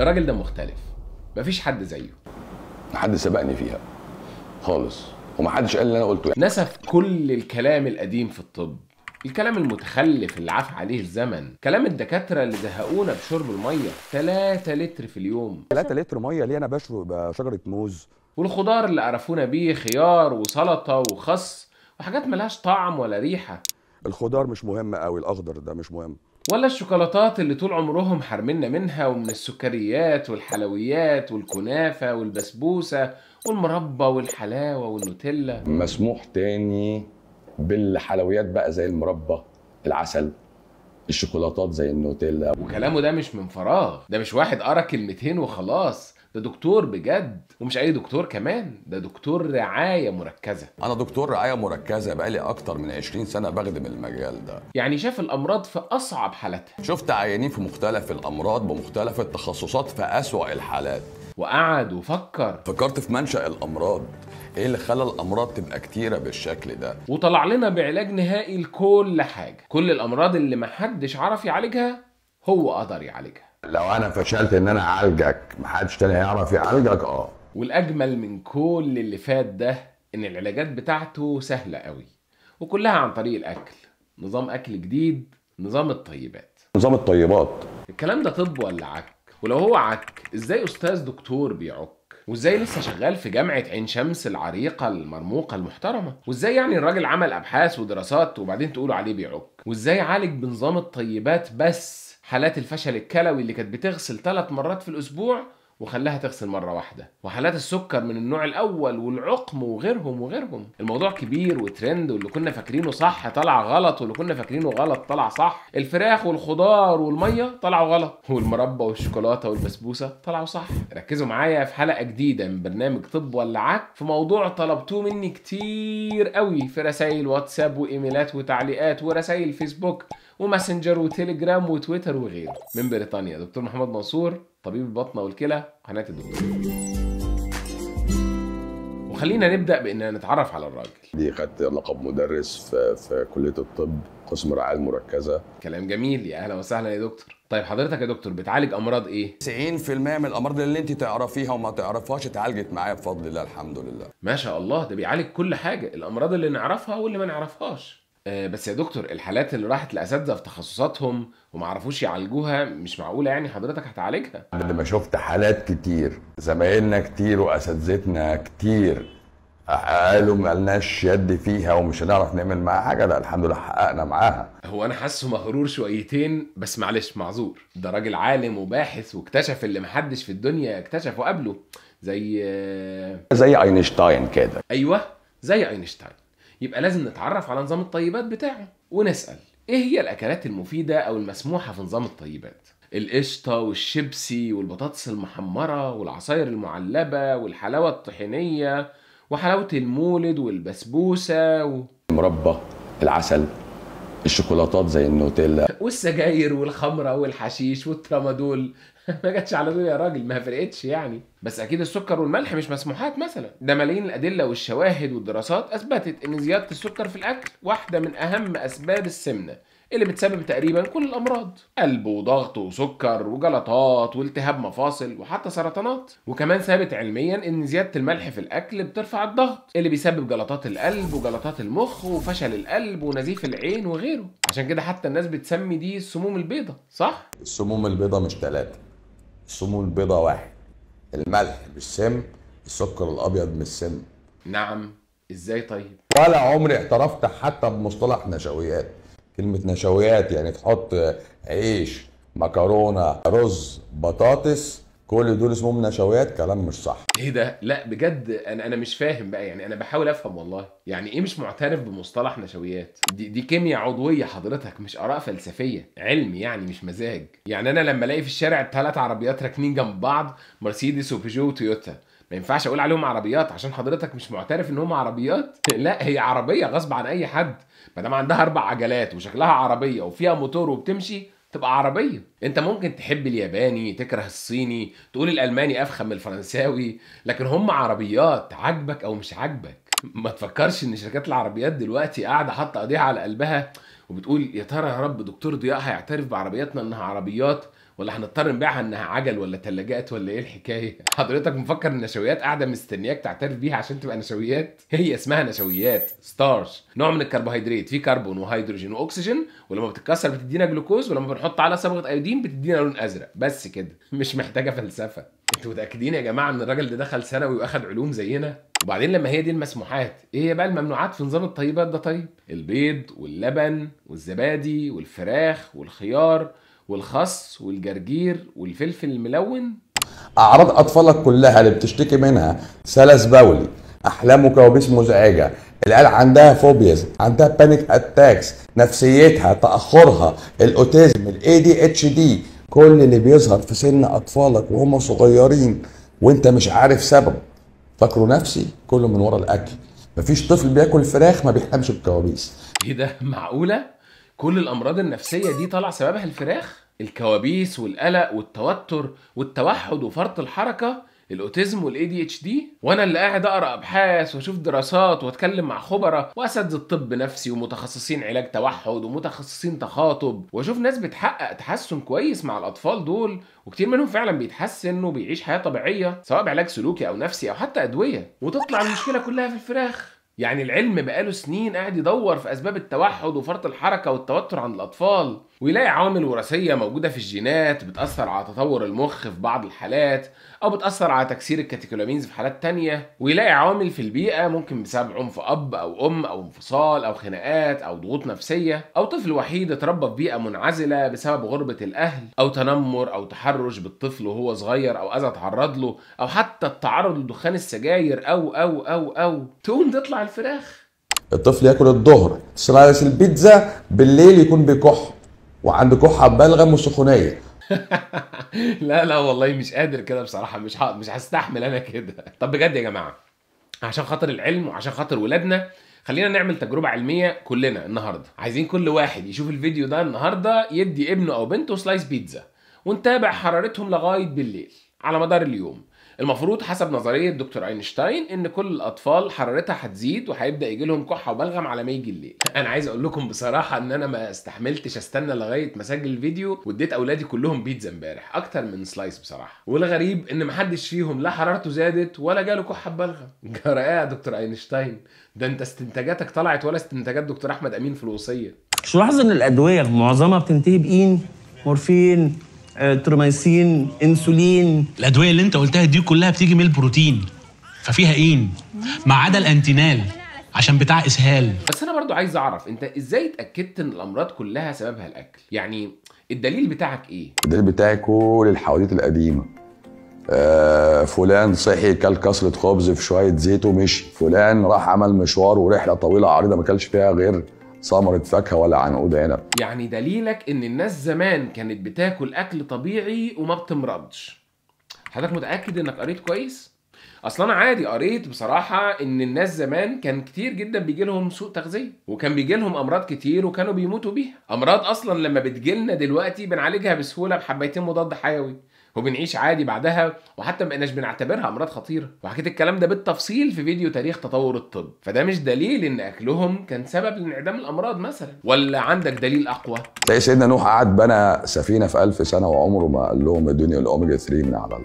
الراجل ده مختلف. مفيش حد زيه. محد سبقني فيها. خالص. ومحدش قال اللي أنا قلته. يعني. نسف كل الكلام القديم في الطب. الكلام المتخلف اللي عاف عليه الزمن. كلام الدكاترة اللي زهقونا بشرب المية. 3 لتر في اليوم. 3 لتر مية ليه؟ أنا بشرب شجرة موز. والخضار اللي قرفونا بيه خيار وسلطة وخس وحاجات ملهاش طعم ولا ريحة. الخضار مش مهم قوي الأخضر ده مش مهم. ولا الشوكولاتات اللي طول عمرهم حرمنا منها ومن السكريات والحلويات والكنافة والبسبوسة والمربى والحلاوة والنوتيلا. مسموح تاني بالحلويات بقى زي المربى العسل الشوكولاتات زي النوتيلا. وكلامه ده مش من فراغ ده مش واحد قرا كلمتين وخلاص. ده دكتور بجد ومش أي دكتور كمان ده دكتور رعاية مركزة. أنا دكتور رعاية مركزة بقالي أكتر من 20 سنة بخدم المجال ده. يعني شاف الأمراض في أصعب حالاتها. شفت عيانين في مختلف الأمراض بمختلف التخصصات في أسوأ الحالات. وقعد وفكر. فكرت في منشأ الأمراض. إيه اللي خلى الأمراض تبقى كتيرة بالشكل ده؟ وطلع لنا بعلاج نهائي لكل حاجة. كل الأمراض اللي محدش عرف يعالجها هو قدر يعالجها. لو أنا فشلت إن أنا أعالجك محدش تاني هيعرف يعالجك آه. والأجمل من كل اللي فات ده إن العلاجات بتاعته سهلة قوي وكلها عن طريق الأكل نظام أكل جديد نظام الطيبات. نظام الطيبات. الكلام ده طب ولا عك؟ ولو هو عك إزاي أستاذ دكتور بيعك؟ وإزاي لسه شغال في جامعة عين شمس العريقة المرموقة المحترمة؟ وإزاي يعني الراجل عمل أبحاث ودراسات وبعدين تقولوا عليه بيعك؟ وإزاي عالج بنظام الطيبات بس حالات الفشل الكلوي اللي كانت بتغسل ثلاث مرات في الأسبوع وخلاها تغسل مرة واحدة. وحالات السكر من النوع الأول والعقم وغيرهم وغيرهم. الموضوع كبير وترند واللي كنا فاكرينه صح طلع غلط واللي كنا فاكرينه غلط طلع صح. الفراخ والخضار والمية طلعوا غلط. والمربى والشوكولاتة والبسبوسة طلعوا صح. ركزوا معايا في حلقة جديدة من برنامج طب ولا عك في موضوع طلبتوه مني كتير قوي في رسائل واتساب وإيميلات وتعليقات ورسائل فيسبوك. وماسنجر وتليجرام وتويتر وغيره. من بريطانيا. دكتور محمد منصور طبيب البطنة والكلى قناة الدكتور. وخلينا نبدأ بإننا نتعرف على الراجل. دي خدت لقب مدرس في, في كلية الطب قسم الرعايه المركزه كلام جميل. يا أهلا وسهلا يا دكتور. طيب حضرتك يا دكتور بتعالج أمراض إيه؟ 90% من الأمراض اللي انت تعرفيها وما تعرفهاش اتعالجت معايا بفضل الله الحمد لله. ما شاء الله ده بيعالج كل حاجة. الأمراض اللي نعرفها واللي ما نعرفهاش. بس يا دكتور الحالات اللي راحت لأساتذة في تخصصاتهم وما عرفوش يعالجوها مش معقولة يعني حضرتك هتعالجها؟ بعد ما شفت حالات كتير زمايلنا كتير وأساتذتنا كتير. قالوا ملناش يد فيها ومش هنعرف نعمل معاها حاجة. لا الحمد لله حققنا معاها. هو أنا حاسه مغرور شويتين بس معلش معذور. ده راجل عالم وباحث واكتشف اللي محدش في الدنيا اكتشفه قبله زي آه، زي أينشتاين كده. أيوه زي أينشتاين. يبقى لازم نتعرف على نظام الطيبات بتاعه ونسأل. إيه هي الأكلات المفيدة أو المسموحة في نظام الطيبات؟ القشطة والشيبسي والبطاطس المحمرة والعصاير المعلبة والحلاوة الطحينية وحلاوة المولد والبسبوسة و... المربى العسل الشوكولاتات زي النوتيلا. والسجاير والخمرة والحشيش والترامادول. ما جاتش على دول يا راجل ما فرقتش يعني. بس أكيد السكر والملح مش مسموحات مثلا. ده ملايين الأدلة والشواهد والدراسات أثبتت إن زيادة السكر في الأكل واحدة من أهم أسباب السمنة اللي بتسبب تقريبا كل الأمراض. قلب وضغط وسكر وجلطات والتهاب مفاصل وحتى سرطانات. وكمان ثابت علميا إن زيادة الملح في الأكل بترفع الضغط اللي بيسبب جلطات القلب وجلطات المخ وفشل القلب ونزيف العين وغيره. عشان كده حتى الناس بتسمي دي السموم البيضاء صح؟ السموم البيضاء مش ثلاثة السموم البيضاء واحد الملح مش سم السكر الأبيض مش سم نعم. إزاي طيب؟ ولا عمري اعترفت حتى بمصطلح نشويات. كلمة نشويات يعني تحط عيش مكرونة رز بطاطس كل دول اسمهم نشويات كلام مش صح. إيه ده؟ لا بجد أنا أنا مش فاهم بقى يعني أنا بحاول أفهم والله. يعني إيه مش معترف بمصطلح نشويات؟ دي, دي كيمياء عضوية حضرتك مش آراء فلسفية. علم يعني مش مزاج. يعني أنا لما ألاقي في الشارع ثلاث عربيات راكنين جنب بعض مرسيدس وبيجو وتويوتا. ما ينفعش أقول عليهم عربيات عشان حضرتك مش معترف إن هم عربيات؟ لا هي عربية غصب عن أي حد. ما دام عندها أربع عجلات وشكلها عربية وفيها موتور وبتمشي تبقى عربية. انت ممكن تحب الياباني تكره الصيني تقول الألماني أفخم من الفرنساوي لكن هم عربيات عاجبك أو مش عاجبك. ما تفكرش إن شركات العربيات دلوقتي قاعدة حاطة إيديها على قلبها وبتقول يا ترى يا رب دكتور ضياء هيعترف بعربياتنا إنها عربيات؟ ولا هنضطر نبيعها انها عجل ولا ثلاجات ولا إيه الحكاية؟ حضرتك مفكر النشويات قاعدة مستنياك تعترف بيها عشان تبقى نشويات؟ هي اسمها نشويات starch نوع من الكربوهيدرات فيه كربون وهيدروجين وأكسجين ولما بتتكسر بتدينا جلوكوز ولما بنحط على صبغة ايودين بتدينا لون أزرق. بس كده مش محتاجة فلسفة. أنتوا متأكدين يا جماعة إن الراجل ده دخل ثانوي وأخد علوم زينا؟ وبعدين لما هي دي المسموحات إيه هي بقى الممنوعات في نظام الطيبات ده طيب؟ البيض واللبن والزبادي والفراخ والخيار والخس والجرجير والفلفل الملون. أعراض أطفالك كلها اللي بتشتكي منها سلس بولي احلام وكوابيس مزعجة العيال عندها phobias عندها panic attacks نفسيتها تأخرها ال autism ال ADHD كل اللي بيظهر في سن أطفالك وهم صغيرين وانت مش عارف سببه فاكره نفسي كله من ورا الأكل مفيش طفل بياكل فراخ ما بيحلمش بكوابيس. إيه ده؟ معقولة؟ كل الأمراض النفسية دي طالع سببها الفراخ الكوابيس والقلق والتوتر والتوحد وفرط الحركة ال autism وال ADHD وأنا اللي قاعد أقرأ أبحاث وأشوف دراسات وأتكلم مع خبراء واساتذه طب نفسي ومتخصصين علاج توحد ومتخصصين تخاطب وأشوف ناس بتحقق تحسن كويس مع الأطفال دول وكتير منهم فعلا بيتحسن وبيعيش حياة طبيعية سواء بعلاج سلوكي أو نفسي أو حتى أدوية. وتطلع المشكلة كلها في الفراخ. يعني العلم بقاله سنين قاعد يدور في أسباب التوحد وفرط الحركة والتوتر عند الأطفال. ويلاقي عوامل وراثية موجودة في الجينات بتأثر على تطور المخ في بعض الحالات أو بتأثر على تكسير ال catecholamines في حالات تانية ويلاقي عوامل في البيئة ممكن بسبب عنف أب أو أم أو انفصال أو خناقات أو ضغوط نفسية أو طفل وحيد اتربى في بيئة منعزلة بسبب غربة الأهل أو تنمر أو تحرش بالطفل وهو صغير أو أذى تعرض له أو حتى التعرض لدخان السجاير أو أو أو أو. تقوم تطلع الفراخ. الطفل يأكل الظهر slice البيتزا بالليل يكون بيكح وعنده كحة بلغم وسخونيه لا لا والله مش قادر كده بصراحة مش ه... مش هستحمل أنا كده. طب بجد يا جماعة عشان خاطر العلم وعشان خاطر ولادنا خلينا نعمل تجربة علمية كلنا النهاردة. عايزين كل واحد يشوف الفيديو ده النهاردة يدي ابنه أو بنته slice بيتزا ونتابع حرارتهم لغاية بالليل على مدار اليوم. المفروض حسب نظرية دكتور أينشتاين إن كل الأطفال حرارتها هتزيد وهيبدأ يجي لهم كحة وبلغم على ما يجي الليل. أنا عايز أقول لكم بصراحة إن أنا ما استحملتش أستنى لغاية ما اسجل الفيديو واديت أولادي كلهم بيتزا امبارح أكتر من slice بصراحة. والغريب إن محدش فيهم لا حرارته زادت ولا جاله كحة ببلغم جرى إيه يا دكتور أينشتاين؟ ده أنت استنتاجاتك طلعت ولا استنتاجات دكتور أحمد أمين في الوصية. مش ملاحظ إن الأدوية معظمها بتنتهي ب in مورفين. تروميسين انسولين. الأدوية اللي انت قلتها دي كلها بتيجي من البروتين ففيها in ما عدا الانتينال عشان بتاع إسهال. بس أنا برضو عايز أعرف أنت إزاي اتأكدت إن الأمراض كلها سببها الأكل؟ يعني الدليل بتاعك إيه؟ الدليل بتاعي كل الحواديت القديمة. آه فلان صحي كل كسرة خبز في شوية زيت ومشي. فلان راح عمل مشوار ورحلة طويلة عريضة ما كلش فيها غير ثمرة فاكهة ولا عنقود عنب. يعني دليلك إن الناس زمان كانت بتاكل أكل طبيعي وما بتمرضش. حضرتك متأكد إنك قريت كويس؟ أصلا أنا عادي قريت بصراحة إن الناس زمان كان كتير جدا بيجي لهم سوء تغذية وكان بيجي لهم أمراض كتير وكانوا بيموتوا بيها. أمراض أصلا لما بتجيلنا دلوقتي بنعالجها بسهولة بحبيتين مضاد حيوي. وبنعيش عادي بعدها وحتى ما بقيناش بنعتبرها أمراض خطيرة. وحكيت الكلام ده بالتفصيل في فيديو تاريخ تطور الطب. فده مش دليل إن أكلهم كان سبب لانعدام الأمراض مثلا. ولا عندك دليل أقوى؟ تلاقي سيدنا نوح قعد بنى سفينة في ألف سنة وعمره ما قال لهم ادوني الأوميجا 3 من على ال...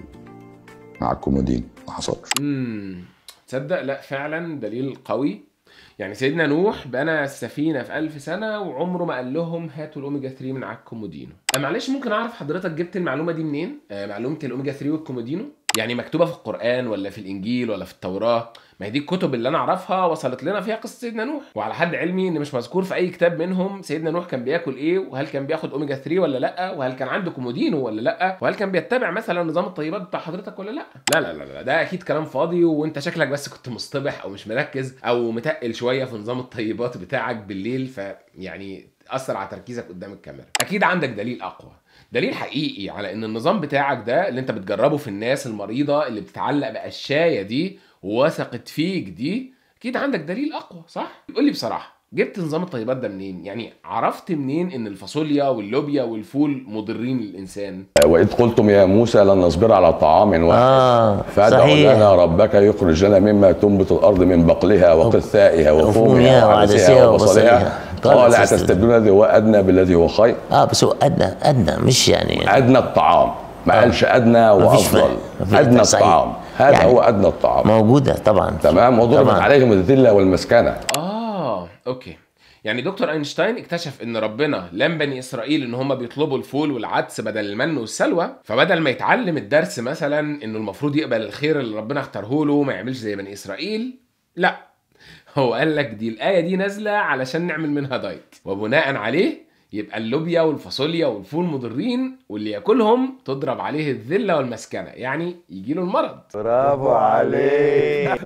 مع الكومودين. ما حصلش. امم تصدق؟ لا فعلا دليل قوي. يعني سيدنا نوح بنى السفينة في ألف سنة وعمره ما قال لهم هاتوا الأوميجا 3 من على الكومودينو أه معلش ممكن أعرف حضرتك جبت المعلومة دي منين؟ آه معلومة الأوميجا 3 والكومودينو؟ يعني مكتوبة في القرآن ولا في الإنجيل ولا في التوراة؟ ما هي دي الكتب اللي أنا أعرفها وصلت لنا فيها قصة سيدنا نوح. وعلى حد علمي إن مش مذكور في أي كتاب منهم سيدنا نوح كان بياكل إيه وهل كان بياخد أوميجا 3 ولا لأ وهل كان عنده كومودينو ولا لأ وهل كان بيتبع مثلا نظام الطيبات بتاع حضرتك ولا لأ. لا لا لا, لا ده أكيد كلام فاضي وأنت شكلك بس كنت مصطبح أو مش مركز أو متقل شوية في نظام الطيبات بتاعك بالليل فيعني أثر على تركيزك قدام الكاميرا. أكيد عندك دليل أقوى. دليل حقيقي على إن النظام بتاعك ده اللي أنت بتجربه في الناس المريضة اللي بتتعلق بقشاية دي ووثقت فيك دي أكيد عندك دليل أقوى صح؟ قول لي بصراحة جبت نظام الطيبات ده منين؟ يعني عرفت منين إن الفاصوليا واللوبيا والفول مضرين للإنسان؟ وإذ قلتم يا موسى لن نصبر على طعام واحد. آه فادع لنا ربك يخرج لنا مما تنبت الأرض من بقلها وقثائها وفومها وعدسها وبصلها. وبصلها. آه خالص لا أستاذ. تستبدلون الذي هو أدنى بالذي هو خير؟ آه بس هو أدنى أدنى مش يعني أدنى الطعام. ما آه. قالش أدنى وأفضل. أدنى صحيح. الطعام. هذا يعني هو أدنى الطعام. موجودة طبعا. تمام وضربت طبعاً. عليهم الذلة والمسكنة. آه أوكي. يعني دكتور أينشتاين اكتشف إن ربنا لم بني إسرائيل إن هم بيطلبوا الفول والعدس بدل المن والسلوى فبدل ما يتعلم الدرس مثلا إنه المفروض يقبل الخير اللي ربنا اختاره له ما يعملش زي بني إسرائيل لا. هو قال لك دي الآية دي نازلة علشان نعمل منها diet. وبناء عليه يبقى اللوبيا والفاصوليا والفول مضرين واللي ياكلهم تضرب عليه الذلة والمسكنة يعني يجي له المرض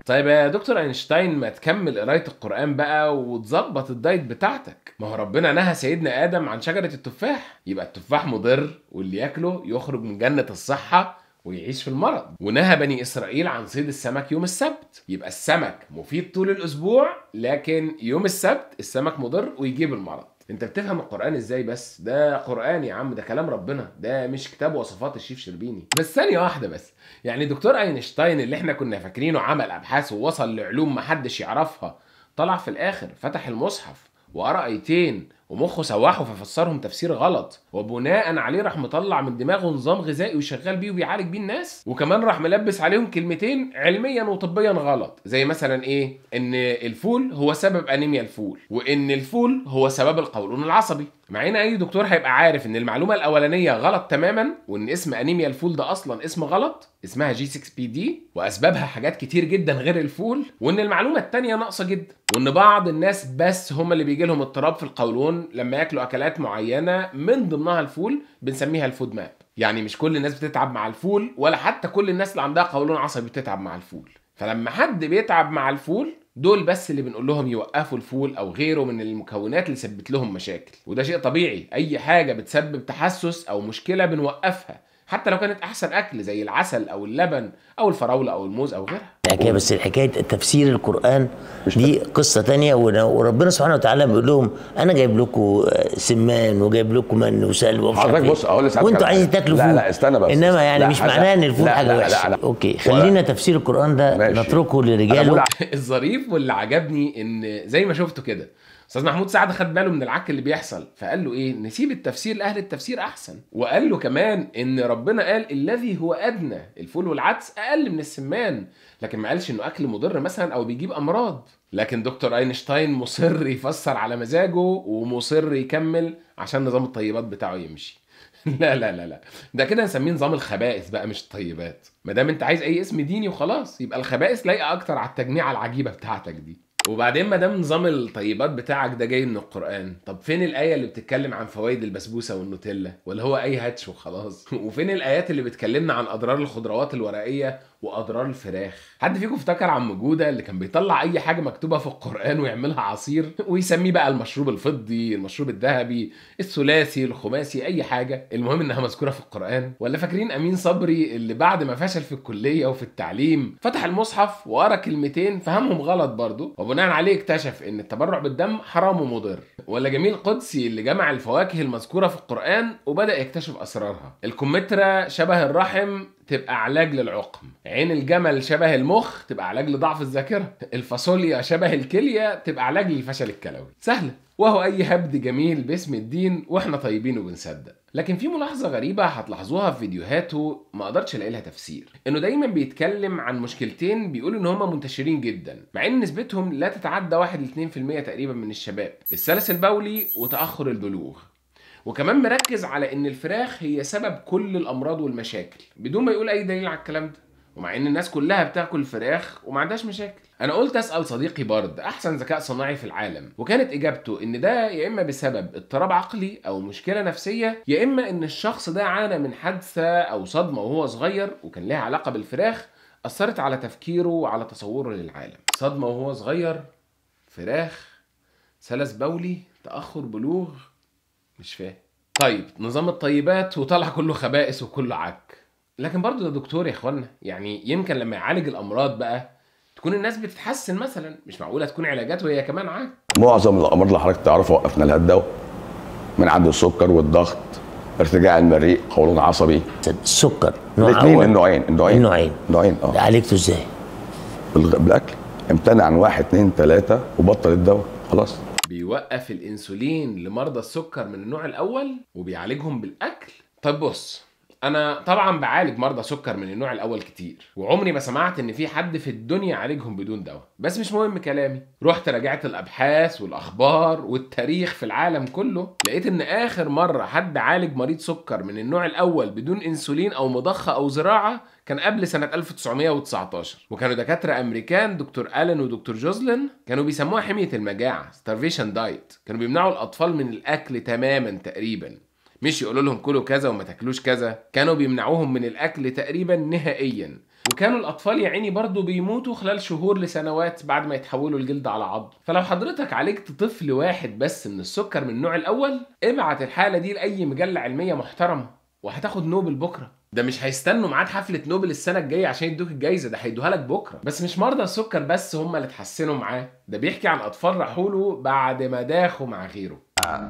طيب يا دكتور أينشتاين ما تكمل قراية القرآن بقى وتظبط ال diet بتاعتك. ما هو ربنا نهى سيدنا آدم عن شجرة التفاح. يبقى التفاح مضر واللي ياكله يخرج من جنة الصحة ويعيش في المرض. ونهى بني إسرائيل عن صيد السمك يوم السبت. يبقى السمك مفيد طول الأسبوع لكن يوم السبت السمك مضر ويجيب المرض. انت بتفهم القرآن إزاي بس؟ ده قرآن يا عم ده كلام ربنا ده مش كتاب وصفات الشيف شربيني. بس ثانية واحدة بس يعني دكتور أينشتاين اللي إحنا كنا فاكرينه عمل أبحاث ووصل لعلوم محدش يعرفها طلع في الآخر فتح المصحف وقرأ آيتين ومخه سوحه ففسرهم تفسير غلط. وبناء عليه راح مطلع من دماغه نظام غذائي وشغال بيه وبيعالج بيه الناس. وكمان راح ملبس عليهم كلمتين علميا وطبيا غلط. زي مثلا إيه؟ إن الفول هو سبب أنيميا الفول. وإن الفول هو سبب القولون العصبي. مع إن أي دكتور هيبقى عارف إن المعلومة الأولانية غلط تماما وإن اسم أنيميا الفول ده أصلا اسم غلط اسمها G 6 PD وأسبابها حاجات كتير جدا غير الفول وإن المعلومة التانية ناقصة جدا وإن بعض الناس بس هم اللي بيجي لهم اضطراب في القولون لما ياكلوا أكلات معينة من ضمنها الفول بنسميها ال FODMAP. يعني مش كل الناس بتتعب مع الفول ولا حتى كل الناس اللي عندها قولون عصبي بتتعب مع الفول. فلما حد بيتعب مع الفول دول بس اللي بنقول لهم يوقفوا الفول أو غيره من المكونات اللي سببت لهم مشاكل. وده شيء طبيعي. أي حاجة بتسبب تحسس أو مشكلة بنوقفها. حتى لو كانت أحسن أكل زي العسل أو اللبن أو الفراولة أو الموز أو غيرها الحكاية بس الحكاية تفسير القرآن دي قصة تانية وربنا سبحانه وتعالى بيقول لهم أنا جايب لكم سمان وجايب لكم من وسلوى حضرتك إيه. بص أقول لسعادتك وأنتوا عايزين. تاكلوا لا، فول لا، استنى بس. إنما يعني لا، مش لا، معناه إن الفول لا، حاجة لا، لا، وحشة لا. أوكي ولا- خلينا تفسير القرآن ده ماشي. نتركه لرجاله الظريف واللي عجبني إن زي ما شفته كده أستاذ محمود سعد خد باله من العك اللي بيحصل فقال له إيه؟ نسيب التفسير لأهل التفسير أحسن. وقال له كمان إن ربنا قال الذي هو أدنى الفول والعدس أقل من السمان. لكن ما قالش إنه أكل مضر مثلا أو بيجيب أمراض. لكن دكتور أينشتاين مصر يفسر على مزاجه ومصر يكمل عشان نظام الطيبات بتاعه يمشي. لا لا لا لا. ده كده نسميه نظام الخبائث بقى مش الطيبات. ما دام أنت عايز أي اسم ديني وخلاص يبقى الخبائث لايقة أكتر على التجميعه العجيبة بتاعتك دي. وبعدين ما دام نظام الطيبات بتاعك ده جاي من القرآن طب فين الآية اللي بتتكلم عن فوائد البسبوسة والنوتيلا؟ ولا هو أي هاتش وخلاص. وفين الآيات اللي بتكلمنا عن أضرار الخضروات الورقية وأضرار الفراخ. حد فيكم افتكر عم جودة اللي كان بيطلع أي حاجة مكتوبة في القرآن ويعملها عصير ويسميه بقى المشروب الفضي المشروب الذهبي الثلاثي الخماسي أي حاجة؟ المهم إنها مذكورة في القرآن. ولا فاكرين أمين صبري اللي بعد ما فشل في الكلية وفي التعليم فتح المصحف وقرأ كلمتين فهمهم غلط برضه وبناء عليه اكتشف إن التبرع بالدم حرام ومضر. ولا جميل قدسي اللي جمع الفواكه المذكورة في القرآن وبدأ يكتشف أسرارها. الكمثرى شبه الرحم تبقى علاج للعقم. عين الجمل شبه المخ تبقى علاج لضعف الذاكرة. الفاصوليا شبه الكلية تبقى علاج للفشل الكلوي. سهلة. وهو أي هبد جميل باسم الدين وإحنا طيبين وبنصدق. لكن في ملاحظة غريبة هتلاحظوها في فيديوهاته ما قدرتش ألاقي لها تفسير. إنه دايما بيتكلم عن مشكلتين بيقول إن هما منتشرين جدا مع إن نسبتهم لا تتعدى 1 ل 2% تقريبا من الشباب. السلس البولي وتأخر البلوغ. وكمان مركز على إن الفراخ هي سبب كل الأمراض والمشاكل. بدون ما يقول أي دليل على الكلام ده. ومع إن الناس كلها بتاكل فراخ وما عندهاش مشاكل. أنا قلت أسأل صديقي برد أحسن ذكاء صناعي في العالم. وكانت إجابته إن ده يا إما بسبب اضطراب عقلي أو مشكلة نفسية يا إما إن الشخص ده عانى من حادثة أو صدمة وهو صغير وكان لها علاقة بالفراخ أثرت على تفكيره وعلى تصوره للعالم. صدمة وهو صغير فراخ سلس بولي تأخر بلوغ مش فاهم. طيب نظام الطيبات وطلع كله خبائث وكله عك. لكن برضه ده دكتور يا إخوانا يعني يمكن لما يعالج الأمراض بقى تكون الناس بتتحسن مثلا مش معقولة تكون علاجات وهي كمان عك. معظم الأمراض اللي حضرتك تعرفها وقفنا لها الدواء من عند السكر والضغط ارتجاع المريء قولون عصبي. السكر. الاثنين. النوعين النوعين. النوعين. نوعين آه. عالجته إزاي؟ بالغ- بالأكل. امتنع عن واحد اثنين ثلاثة وبطل الدواء. خلاص. بيوقف الإنسولين لمرضى السكر من النوع الأول وبيعالجهم بالأكل. طب بص أنا طبعا بعالج مرضى سكر من النوع الأول كتير وعمري ما سمعت إن في حد في الدنيا عالجهم بدون دواء. بس مش مهم كلامي. رحت راجعت الأبحاث والأخبار والتاريخ في العالم كله لقيت إن آخر مرة حد عالج مريض سكر من النوع الأول بدون إنسولين أو مضخة أو زراعة كان قبل سنة 1919 وكانوا دكاترة أمريكان دكتور ألين ودكتور جوزلين كانوا بيسموها حمية المجاعة starvation diet. كانوا بيمنعوا الأطفال من الأكل تماما تقريبا. مش يقولوا لهم كلوا كذا وما تاكلوش كذا. كانوا بيمنعوهم من الأكل تقريبا نهائيا. وكانوا الأطفال يا عيني برضه بيموتوا خلال شهور لسنوات بعد ما يتحولوا الجلد على عظم فلو حضرتك عالجت طفل واحد بس من السكر من النوع الأول ابعت الحالة دي لأي مجلة علمية محترمة وهتاخد نوبل بكرة. ده مش هيستنوا ميعاد حفلة نوبل السنة الجاية عشان يدوك الجايزة ده هيدوها لك بكرة. بس مش مرضى السكر بس هم اللي اتحسنوا معاه. ده بيحكي عن أطفال راحوا له بعد ما داخوا مع غيره.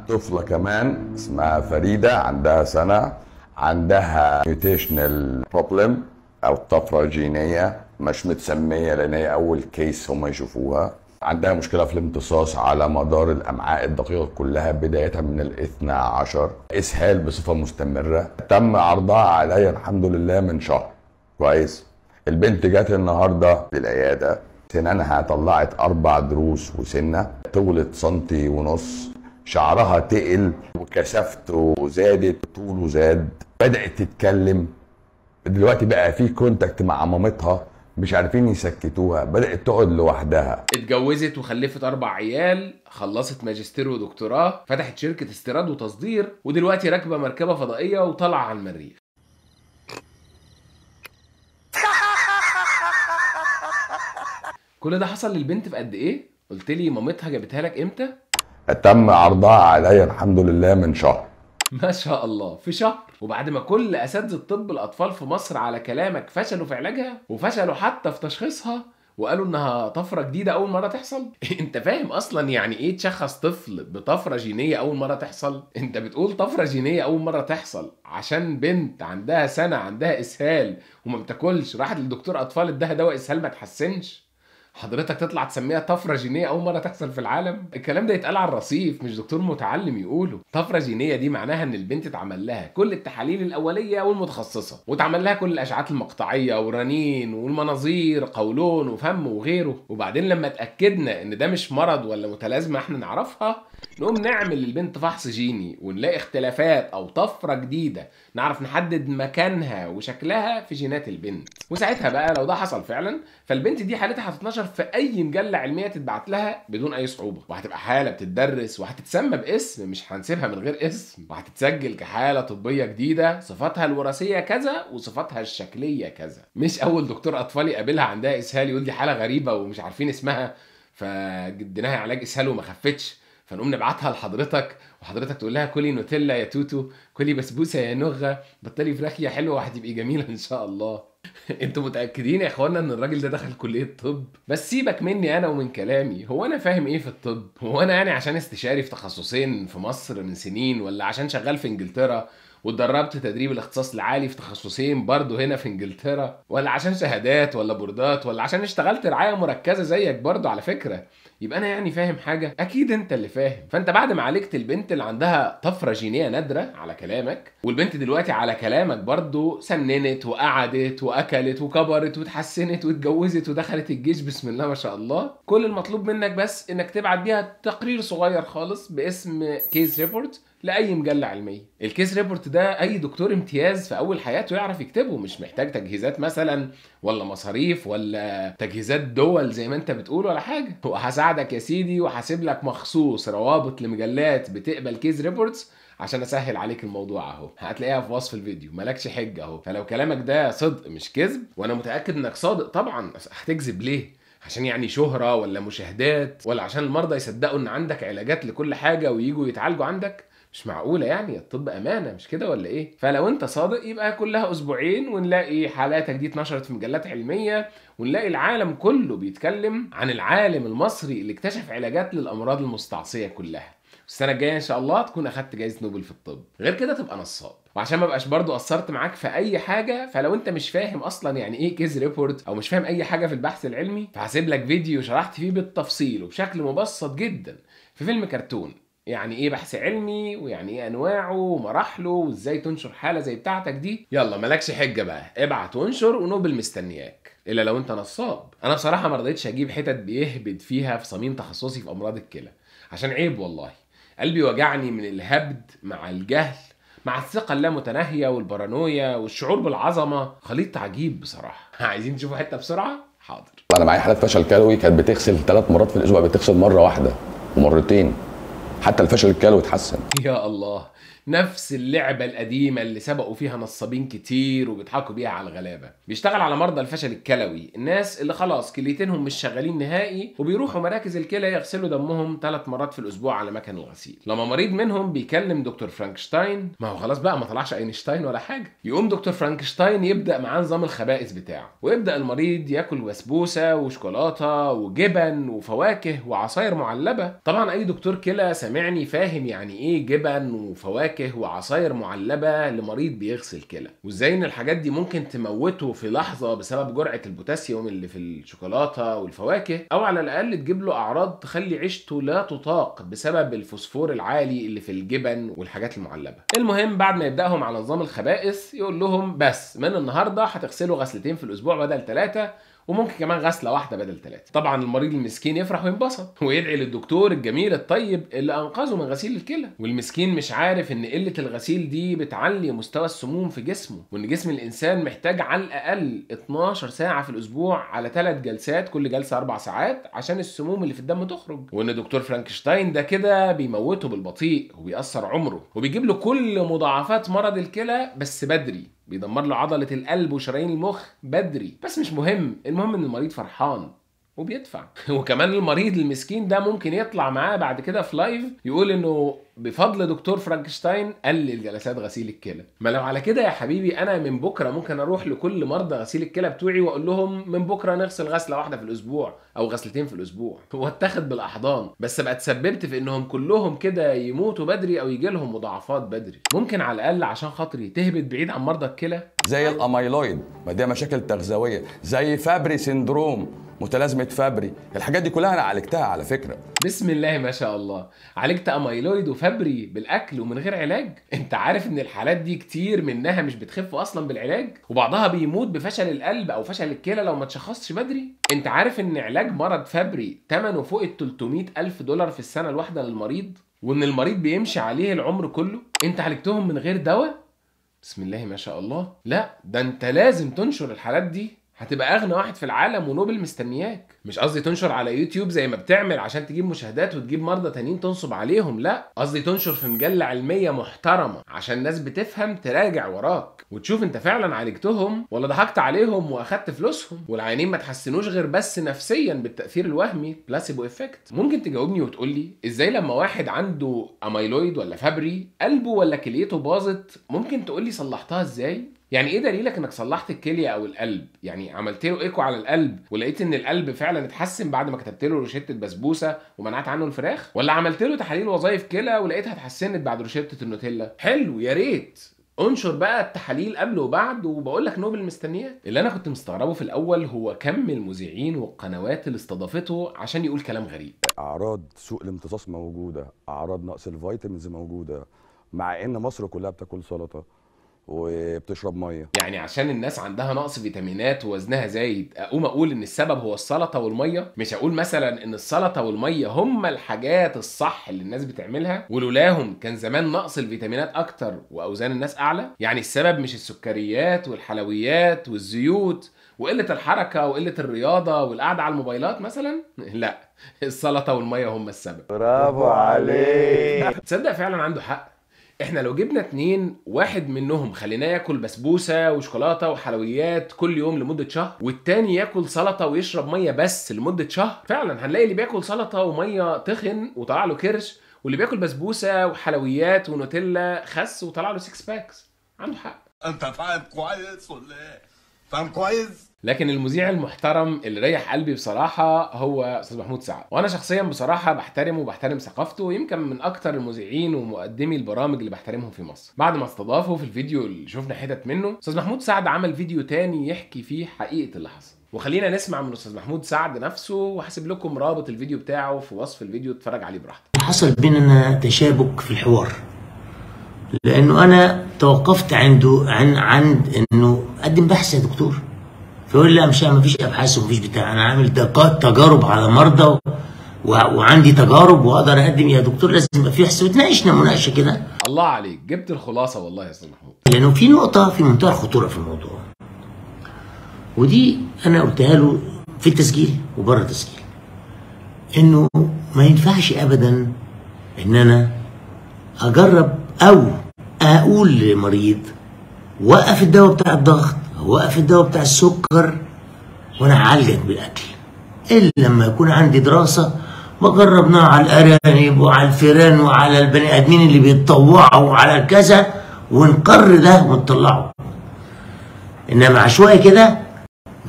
طفلة كمان اسمها فريدة عندها سنة عندها mutational problem أو طفرة جينية مش متسمية لأن هي أول case هم يشوفوها. عندها مشكلة في الامتصاص على مدار الأمعاء الدقيقة كلها بداية من الاثنى عشر. إسهال بصفة مستمرة. تم عرضها عليا الحمد لله من شهر. كويس. البنت جت النهاردة للعيادة سنانها طلعت أربع ضروس وسنة. طولت سنتي ونص. شعرها تقل وكثافته زادت طوله زاد. بدأت تتكلم. دلوقتي بقى في كونتاكت مع مامتها. مش عارفين يسكتوها بدأت تقعد لوحدها. اتجوزت وخلفت أربع عيال خلصت ماجستير ودكتوراه فتحت شركة استيراد وتصدير ودلوقتي راكبة مركبة فضائية وطالعة على المريخ. كل ده حصل للبنت في قد إيه؟ قلت لي مامتها جابتها لك إمتى؟ تم عرضها عليا الحمد لله من شهر. ما شاء الله. في شهر وبعد ما كل أساتذة طب الأطفال في مصر على كلامك فشلوا في علاجها وفشلوا حتى في تشخيصها وقالوا إنها طفرة جديدة أول مرة تحصل؟ أنت فاهم أصلا يعني إيه تشخص طفل بطفرة جينية أول مرة تحصل؟ أنت بتقول طفرة جينية أول مرة تحصل عشان بنت عندها سنة عندها إسهال وما بتاكلش راحت للدكتور أطفال اداها دواء إسهال ما تحسنش. حضرتك تطلع تسميها طفرة جينية أول مرة تحصل في العالم؟ الكلام ده يتقال على الرصيف مش دكتور متعلم يقوله. طفرة جينية دي معناها إن البنت اتعمل لها كل التحاليل الأولية والمتخصصة واتعمل لها كل الأشعات المقطعية ورنين والمناظير قولون وفم وغيره. وبعدين لما اتأكدنا إن ده مش مرض ولا متلازمة إحنا نعرفها نقوم نعمل للبنت فحص جيني ونلاقي اختلافات أو طفرة جديدة نعرف نحدد مكانها وشكلها في جينات البنت. وساعتها بقى لو ده حصل فعلا فالبنت دي حالتها هتتنشر في أي مجلة علمية تتبعت لها بدون أي صعوبة. وهتبقى حالة بتدرس وهتتسمى باسم مش هنسيبها من غير اسم. وهتتسجل كحالة طبية جديدة صفاتها الوراثية كذا وصفاتها الشكلية كذا. مش أول دكتور اطفال يقابلها عندها إسهال يقول دي حالة غريبة ومش عارفين اسمها فجدناها علاج إسهال وما خفتش. فنقوم نبعتها لحضرتك وحضرتك تقول لها كلي نوتيلا يا توتو كلي بسبوسه يا نغة بطلي فراخ يا حلوة وهتبقي جميلة إن شاء الله. أنتوا متأكدين يا إخوانا إن الراجل ده دخل كلية طب؟ بس سيبك مني أنا ومن كلامي. هو أنا فاهم إيه في الطب؟ هو أنا يعني عشان استشاري في تخصصين في مصر من سنين ولا عشان شغال في إنجلترا؟ واتدربت تدريب الاختصاص العالي في تخصصين برضه هنا في انجلترا. ولا عشان شهادات ولا بوردات ولا عشان اشتغلت رعاية مركزة زيك برضه على فكرة. يبقى أنا يعني فاهم حاجة؟ أكيد أنت اللي فاهم. فأنت بعد ما عالجت البنت اللي عندها طفرة جينية نادرة على كلامك والبنت دلوقتي على كلامك برضه سننت وقعدت وأكلت وكبرت واتحسنت واتجوزت ودخلت الجيش بسم الله ما شاء الله. كل المطلوب منك بس إنك تبعت بيها تقرير صغير خالص باسم case report لأي مجلة علمية. ال case report ده أي دكتور امتياز في أول حياته يعرف يكتبه مش محتاج تجهيزات مثلا ولا مصاريف ولا تجهيزات دول زي ما أنت بتقول ولا حاجة. هو هساعدك يا سيدي وهسيب لك مخصوص روابط لمجلات بتقبل case reports عشان أسهل عليك الموضوع أهو. هتلاقيها في وصف الفيديو. مالكش حجة أهو. فلو كلامك ده صدق مش كذب وأنا متأكد إنك صادق طبعا. هتكذب ليه؟ عشان يعني شهرة ولا مشاهدات ولا عشان المرضى يصدقوا إن عندك علاجات لكل حاجة ويجوا يتعالجوا عندك؟ مش معقولة يعني الطب أمانة مش كده ولا إيه؟ فلو أنت صادق يبقى كلها أسبوعين ونلاقي حالاتك دي اتنشرت في مجلات علمية ونلاقي العالم كله بيتكلم عن العالم المصري اللي اكتشف علاجات للأمراض المستعصية كلها. السنة الجاية إن شاء الله تكون أخدت جائزه نوبل في الطب. غير كده تبقى نصاب. وعشان ما بقاش برضو قصرت معاك في أي حاجة فلو أنت مش فاهم أصلا يعني إيه case report أو مش فاهم أي حاجة في البحث العلمي فهسيب لك فيديو شرحت فيه بالتفصيل وبشكل مبسط جدا في فيلم كرتون. يعني إيه بحث علمي ويعني إيه أنواعه ومراحله وإزاي تنشر حالة زي بتاعتك دي؟ يلا مالكش حجة بقى. ابعت وانشر ونوبل مستنياك. إلا لو أنت نصاب. أنا بصراحة ما رضيتش أجيب حتة بيهبد فيها في صميم تخصصي في أمراض الكلى. عشان عيب والله. قلبي وجعني من الهبد مع الجهل مع الثقة اللامتناهية والبارانويا والشعور بالعظمة. خليط عجيب بصراحة. عايزين تشوفوا حتة بسرعة؟ حاضر. أنا معايا حالات فشل كلوي كانت بتغسل ثلاث مرات في الأسبوع بتغسل مرة واحدة ومرتين. حتى الفشل الكلوي اتحسن يا الله. نفس اللعبة القديمة اللي سبقوا فيها نصابين كتير وبيضحكوا بيها على الغلابة. بيشتغل على مرضى الفشل الكلوي. الناس اللي خلاص كليتينهم مش شغالين نهائي وبيروحوا مراكز الكلى يغسلوا دمهم ثلاث مرات في الأسبوع على مكن الغسيل. لما مريض منهم بيكلم دكتور فرانكشتاين ما هو خلاص بقى ما طلعش أينشتاين ولا حاجة. يقوم دكتور فرانكشتاين يبدأ معاه نظام الخبائث بتاعه. ويبدأ المريض ياكل بسبوسة وشوكولاتة وجبن وفواكه وعصاير معلبة. طبعا أي دكتور كلى سامعني فاهم يعني إيه جبن وفواكه وعصاير معلبة لمريض بيغسل كلى. وإزاي إن الحاجات دي ممكن تموته في لحظة بسبب جرعة البوتاسيوم اللي في الشوكولاتة والفواكه؟ أو على الأقل تجيب له أعراض تخلي عيشته لا تطاق بسبب الفوسفور العالي اللي في الجبن والحاجات المعلبة. المهم بعد ما يبدأهم على نظام الخبائث يقول لهم بس من النهاردة هتغسلوا غسلتين في الأسبوع بدل ثلاثة وممكن كمان غسلة واحدة بدل ثلاثة طبعا المريض المسكين يفرح وينبسط ويدعي للدكتور الجميل الطيب اللي أنقذه من غسيل الكلى. والمسكين مش عارف إن قلة الغسيل دي بتعلي مستوى السموم في جسمه وإن جسم الإنسان محتاج على الأقل 12 ساعة في الأسبوع على ثلاث جلسات كل جلسة أربع ساعات عشان السموم اللي في الدم تخرج. وإن دكتور فرانكشتاين ده كده بيموته بالبطيء وبيأثر عمره وبيجيب له كل مضاعفات مرض الكلى بس بدري. بيدمر له عضلة القلب وشرايين المخ بدري. بس مش مهم المهم إن المريض فرحان. وبيدفع. وكمان المريض المسكين ده ممكن يطلع معاه بعد كده في لايف يقول إنه بفضل دكتور فرانكشتاين قلل جلسات غسيل الكلى. ما لو على كده يا حبيبي أنا من بكرة ممكن أروح لكل مرضى غسيل الكلى بتوعي وأقول لهم من بكرة نغسل غسلة واحدة في الأسبوع أو غسلتين في الأسبوع. واتاخد بالأحضان. بس ابقى اتسببت في إنهم كلهم كده يموتوا بدري أو يجي لهم مضاعفات بدري. ممكن على الأقل عشان خاطري تهبد بعيد عن مرضى الكلى؟ زي الاميلويد ما دي مشاكل تغذوية. زي فابري سندروم. متلازمة فابري. الحاجات دي كلها أنا عالجتها على فكرة. بسم الله ما شاء الله. عالجت أميلويد وفبري بالأكل ومن غير علاج؟ أنت عارف إن الحالات دي كتير منها مش بتخف أصلا بالعلاج؟ وبعضها بيموت بفشل القلب أو فشل الكلى لو ما تشخصش بدري؟ أنت عارف إن علاج مرض فبري ثمنه فوق ال 300 ألف دولار في السنة الواحدة للمريض؟ وإن المريض بيمشي عليه العمر كله؟ أنت عالجتهم من غير دواء؟ بسم الله ما شاء الله. لا ده أنت لازم تنشر الحالات دي هتبقى أغنى واحد في العالم ونوبل مستنياك. مش قصدي تنشر على يوتيوب زي ما بتعمل عشان تجيب مشاهدات وتجيب مرضى تانيين تنصب عليهم لا. قصدي تنشر في مجلة علمية محترمة عشان ناس بتفهم تراجع وراك. وتشوف انت فعلا عالجتهم ولا ضحكت عليهم وأخدت فلوسهم. والعيانين ما تحسنوش غير بس نفسيا بالتأثير الوهمي placebo effect ممكن تجاوبني وتقول لي إزاي لما واحد عنده اميلويد ولا فابري قلبه ولا كليته باظت ممكن تقول لي صلحتها إزاي؟ يعني إيه دليلك انك صلحت الكلية أو القلب؟ يعني عملت له ايكو على القلب ولقيت ان القلب فعلا اتحسن بعد ما كتبت له روشتة بسبوسة ومنعت عنه الفراخ؟ ولا عملت له تحاليل وظائف كلى ولقيتها اتحسنت بعد روشتة النوتيلا؟ حلو يا ريت. انشر بقى التحاليل قبل وبعد وبقول لك نوبل مستنياك. اللي أنا كنت مستغربه في الأول هو كم المذيعين والقنوات اللي استضافته عشان يقول كلام غريب. أعراض سوء الامتصاص موجودة أعراض نقص ال vitamins موجودة مع إن مصر كلها بتاكل سلطة. وبتشرب مية. يعني عشان الناس عندها نقص فيتامينات ووزنها زايد أقوم أقول إن السبب هو السلطة والمية؟ مش هقول مثلا إن السلطة والمية هما الحاجات الصح اللي الناس بتعملها؟ ولولاهم كان زمان نقص الفيتامينات أكتر وأوزان الناس أعلى؟ يعني السبب مش السكريات والحلويات والزيوت وقلة الحركة وقلة الرياضة والقعدة على الموبايلات مثلا؟ لا السلطة والمية هما السبب. برافو عليك. تصدق فعلا عنده حق. إحنا لو جبنا اتنين واحد منهم خليناه ياكل بسبوسة وشوكولاتة وحلويات كل يوم لمدة شهر والتاني ياكل سلطة ويشرب مية بس لمدة شهر فعلا هنلاقي اللي بياكل سلطة ومية تخن وطلع له كرش واللي بياكل بسبوسة وحلويات ونوتيلا خس وطلع له six packs عنده حق أنت فاهم كويس ولا إيه؟ فاهم كويس؟ لكن المذيع المحترم اللي ريح قلبي بصراحة هو أستاذ محمود سعد. وأنا شخصيا بصراحة بحترمه وبحترم ثقافته ويمكن من أكتر المذيعين ومقدمي البرامج اللي بحترمهم في مصر. بعد ما استضافه في الفيديو اللي شفنا حتت منه أستاذ محمود سعد عمل فيديو تاني يحكي فيه حقيقة اللي حصل. وخلينا نسمع من أستاذ محمود سعد نفسه وهسيب لكم رابط الفيديو بتاعه في وصف الفيديو اتفرج عليه براحتك. حصل بيننا تشابك في الحوار لأنه أنا توقفت عنده عن عند إنه قدم بحث يا دكتور. فيقول لي لا مش ما فيش أبحاث ومفيش بتاع. أنا عامل دقات تجارب على مرضى و... وعندي تجارب وأقدر أقدم. يا دكتور لازم يبقى في بحث وتناقشنا مناقشة كده. الله عليك. جبت الخلاصة والله يا أستاذ محمود. لأنه في نقطة في منتهى الخطورة في الموضوع. ودي أنا قلتها له في التسجيل وبره التسجيل. إنه ما ينفعش ابدا إن أنا أجرب أو أقول لمريض وقف الدواء بتاع الضغط وقف الدواء بتاع السكر وأنا هعالجك بالاكل. إلا لما يكون عندي دراسة وجربناها على الأرانب وعلى الفيران وعلى البني آدمين اللي بيتطوعوا وعلى كذا ونقر ده ونطلعه. إنما عشوائي كده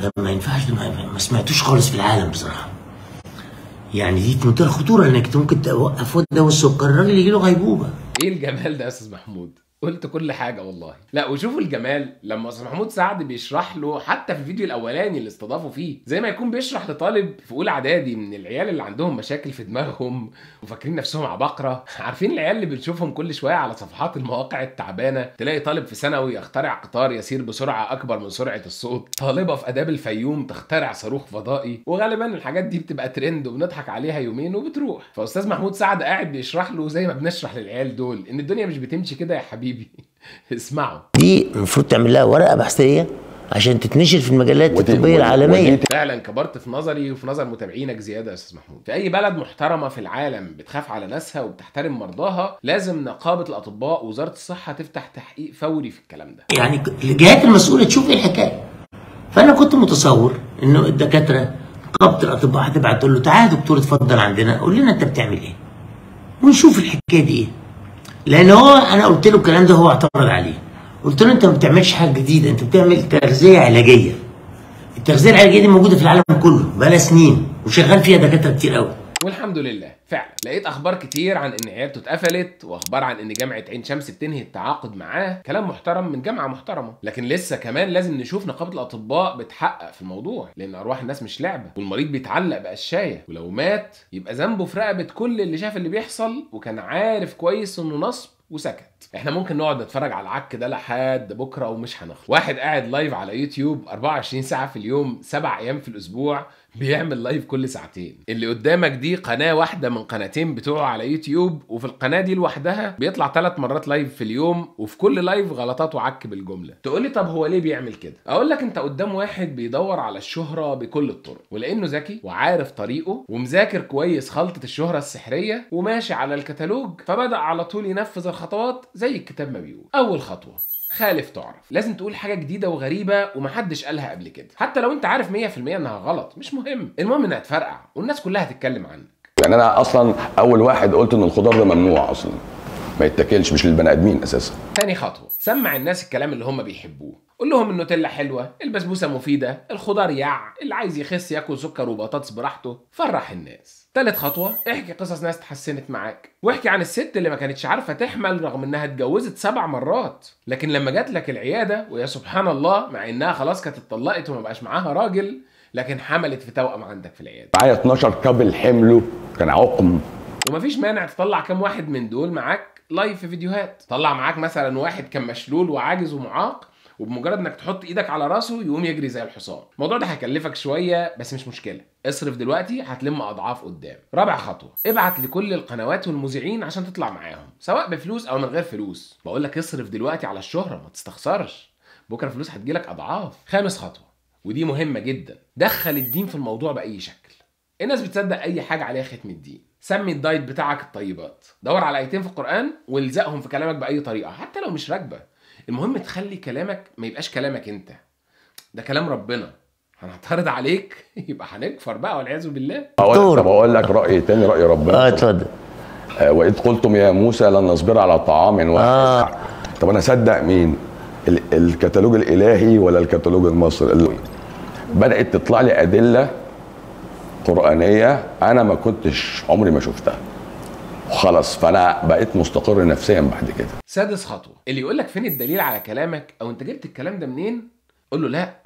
ده ما ينفعش ده ما سمعتوش خالص في العالم بصراحة. يعني دي في منتهى الخطوره إنك ممكن توقف دواء السكر الراجل يجي له غيبوبة. إيه الجمال ده يا أستاذ محمود؟ قلت كل حاجة والله. لا وشوفوا الجمال لما أستاذ محمود سعد بيشرح له حتى في الفيديو الأولاني اللي استضافه فيه زي ما يكون بيشرح لطالب في أولى إعدادي من العيال اللي عندهم مشاكل في دماغهم وفاكرين نفسهم عباقرة. عارفين العيال اللي بنشوفهم كل شوية على صفحات المواقع التعبانة. تلاقي طالب في ثانوي يخترع قطار يسير بسرعة أكبر من سرعة الصوت. طالبة في آداب الفيوم تخترع صاروخ فضائي. وغالبا الحاجات دي بتبقى ترند وبنضحك عليها يومين وبتروح. فأستاذ محمود سعد قاعد بيشرح له زي ما بنشرح للعيال دول إن الدنيا مش بتمشي كده يا حبيبي. اسمعوا. دي المفروض تعمل لها ورقة بحثية عشان تتنشر في المجلات الطبية العالمية. ودي فعلا كبرت في نظري وفي نظر متابعينك زيادة يا أستاذ محمود. في أي بلد محترمة في العالم بتخاف على ناسها وبتحترم مرضاها لازم نقابة الأطباء ووزارة الصحة تفتح تحقيق فوري في الكلام ده. يعني الجهات المسؤولة تشوف إيه الحكاية. فأنا كنت متصور انه الدكاترة نقابه الأطباء هتبعت تقول له تعالى يا دكتور اتفضل عندنا قول لنا أنت بتعمل إيه. ونشوف الحكاية دي إيه. لأن هو أنا قلت له الكلام ده هو اعترض عليه. قلت له أنت ما بتعملش حاجة جديدة أنت بتعمل تغذية علاجية. التغذية العلاجية دي موجودة في العالم كله بقالها سنين وشغال فيها دكاترة كتير قوي والحمد لله. فعلا لقيت أخبار كتير عن إن عيادته اتقفلت وأخبار عن إن جامعة عين شمس بتنهي التعاقد معاه. كلام محترم من جامعة محترمة. لكن لسه كمان لازم نشوف نقابة الأطباء بتحقق في الموضوع لأن أرواح الناس مش لعبة والمريض بيتعلق بقشايه ولو مات يبقى ذنبه في رقبة كل اللي شاف اللي بيحصل وكان عارف كويس إنه نصب وسكت. إحنا ممكن نقعد نتفرج على العك ده لحد بكرة ومش هنخلص. واحد قاعد لايف على يوتيوب 24 ساعة في اليوم سبع أيام في الأسبوع. بيعمل live كل ساعتين. اللي قدامك دي قناة واحدة من قناتين بتوعه على يوتيوب وفي القناة دي لوحدها بيطلع ثلاث مرات live في اليوم وفي كل live غلطات وعك بالجملة. تقول لي طب هو ليه بيعمل كده؟ أقول لك أنت قدام واحد بيدور على الشهرة بكل الطرق ولأنه ذكي وعارف طريقه ومذاكر كويس خلطة الشهرة السحرية وماشي على الكتالوج فبدأ على طول ينفذ الخطوات زي الكتاب ما بيقول. أول خطوة. خالف تعرف. لازم تقول حاجة جديدة وغريبة ومحدش قالها قبل كده. حتى لو انت عارف 100% انها غلط مش مهم. المهم انها تفرقع والناس كلها تتكلم عنك. يعني أنا أصلا اول واحد قلت ان الخضار ده ممنوع أصلا. ما يتاكلش مش للبني ادمين أساسا. تاني خطوة. سمع الناس الكلام اللي هم بيحبوه. قول لهم النوتيلا حلوة البسبوسة مفيدة الخضار يع اللي عايز يخس ياكل سكر وبطاطس براحته فرح الناس. تالت خطوة احكي قصص ناس اتحسنت معاك. واحكي عن الست اللي ما كانتش عارفة تحمل رغم إنها اتجوزت سبع مرات. لكن لما جات لك العيادة ويا سبحان الله مع إنها خلاص كانت اتطلقت وما بقاش معاها راجل لكن حملت في توأم عندك في العيادة. معايا 12 couple حمله كان عقم. ومفيش مانع تطلع كام واحد من دول معاك live في فيديوهات. طلع معاك مثلا واحد كان مشلول وعاجز ومعاق وبمجرد إنك تحط إيدك على راسه يقوم يجري زي الحصان. الموضوع ده هيكلفك شوية بس مش مشكلة. اصرف دلوقتي هتلم أضعاف قدام. رابع خطوة ابعت لكل القنوات والمذيعين عشان تطلع معاهم سواء بفلوس أو من غير فلوس. بقول لك اصرف دلوقتي على الشهرة ما تستخسرش. بكرة الفلوس هتجيلك أضعاف. خامس خطوة ودي مهمة جدا دخل الدين في الموضوع بأي شكل. الناس بتصدق أي حاجة عليها ختم الدين. سمي الدايت بتاعك الطيبات. دور على آيتين في القرآن والزقهم في كلامك بأي طريقة حتى لو مش راكبة. المهم تخلي كلامك ما يبقاش كلامك انت. ده كلام ربنا. هنعترض عليك؟ يبقى هنكفر بقى والعياذ بالله. طب أقول لك رأي تاني رأي ربنا. آه اتفضل. آه، وإذ قلتم يا موسى لن نصبر على طعام واحد. آه. طب أنا أصدق مين؟ ال- الكتالوج الإلهي ولا الكتالوج المصري؟ ال- بدأت تطلع لي أدلة قرآنية أنا ما كنتش عمري ما شفتها. وخلاص فأنا بقيت مستقر نفسيا بعد كده. سادس خطوة. اللي يقول لك فين الدليل على كلامك؟ أو أنت جبت الكلام ده منين؟ قول له لا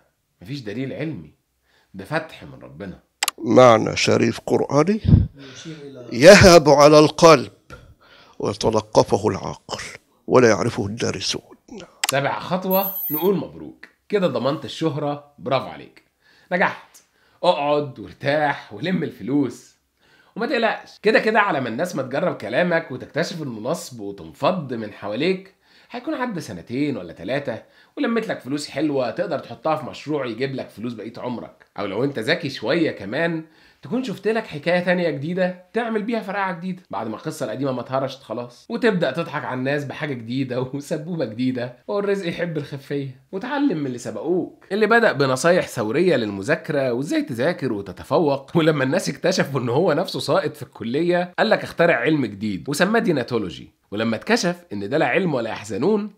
مفيش دليل علمي. ده فتح من ربنا. معنى شريف قرآني يهب على القلب ويتلقفه العقل ولا يعرفه الدارسون. سابع خطوة نقول مبروك. كده ضمنت الشهرة برافو عليك. نجحت. اقعد وارتاح ولم الفلوس. وما تقلقش. كده كده على ما الناس ما تجرب كلامك وتكتشف انه نصب وتنفض من حواليك هيكون عدى سنتين ولا ثلاثة ولمت لك فلوس حلوة تقدر تحطها في مشروع يجيب لك فلوس بقية عمرك. أو لو أنت ذكي شوية كمان تكون شفت لك حكاية تانية جديدة تعمل بيها فرقعة جديدة. بعد ما القصة القديمة ما اتهرشت خلاص وتبدأ تضحك على الناس بحاجة جديدة وسبوبة جديدة والرزق يحب الخفية. وتعلم من اللي سبقوك اللي بدأ بنصايح ثورية للمذاكرة وإزاي تذاكر وتتفوق. ولما الناس اكتشفوا إن هو نفسه ساقط في الكلية قال لك اخترع علم جديد وسماه ديناتولوجي. ولما اتكشف إن ده لا علم ولا يحزنون